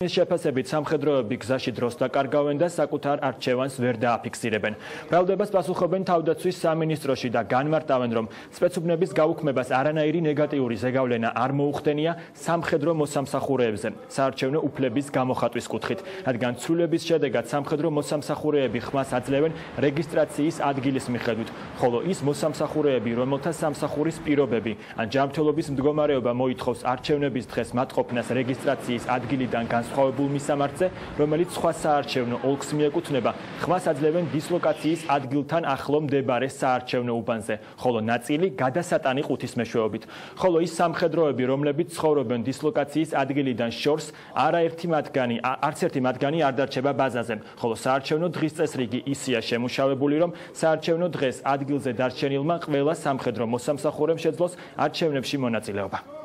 ის შეფასებით სამხედროები გზაში დროს დაკარგავენ და საკუთარ არჩევანს ვერ დააფიქსირებენ. ბრალდებას პასუხობენ თავდაცვის სამინისტროში და განმარტავენ, რომ სპეცუბნების გაუქმებას არანაირი ნეგატიური ზეგავლენა არ მოუხდენია სამხედრო მოსამსახურეებზე, საარჩევნო უფლების გამოხატვის კუთხით, რადგან ცვლილების შედეგად სამხედრო მოსამსახურეები ხმას აძლევენ რეგისტრაციის ადგილის მიხედვით, ხოლო ის მოსამსახურეები, რომელთა სამსახურის პირობები ან ჯანმრთელობის მდგომარეობა მოითხოვს არჩევნების დღეს მათყოფნას რეგისტრაციის ადგილიდან განს განსხვავებულ მისამართზე, რომელიც სხვა საარჩევნო ოლქს მიეკუთვნება, ხმას აძლევენ დისლოკაციის ადგილთან ახლო მდებარე საარჩევნო უბანზე, ხოლო ნაწილი გადასატანი ყუთის მეშვეობით. ხოლო ის სამხედროები, რომლებიც ცხოვრობენ დისლოკაციის ადგილიდან შორს, არაერთი მათგანი, არც ერთი მათგანი არ დარჩება ბაზაზე, ხოლო საარჩევნო დღის წესრიგი ისია შემუშავებული, რომ საარჩევნო დღეს ადგილზე დარჩენილმა ყველა სამხედრო მოსამსახურემ შეძლოს არჩევნებში მონაწილეობა.